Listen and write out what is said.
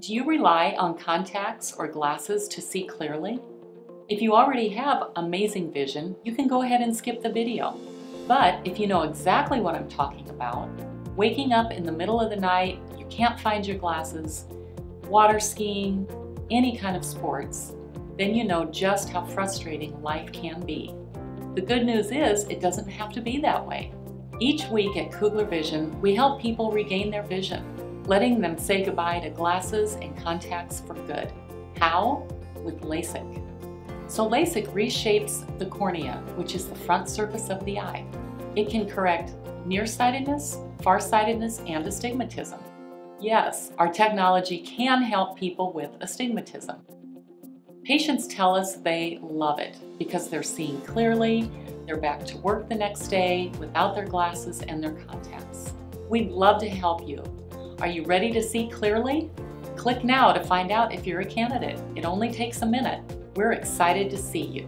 Do you rely on contacts or glasses to see clearly? If you already have amazing vision, you can go ahead and skip the video. But if you know exactly what I'm talking about, waking up in the middle of the night, you can't find your glasses, water skiing, any kind of sports, then you know just how frustrating life can be. The good news is it doesn't have to be that way. Each week at Kugler Vision, we help people regain their vision letting them say goodbye to glasses and contacts for good. How? With LASIK. So LASIK reshapes the cornea, which is the front surface of the eye. It can correct nearsightedness, farsightedness, and astigmatism. Yes, our technology can help people with astigmatism. Patients tell us they love it because they're seeing clearly, they're back to work the next day without their glasses and their contacts. We'd love to help you are you ready to see clearly? Click now to find out if you're a candidate. It only takes a minute. We're excited to see you.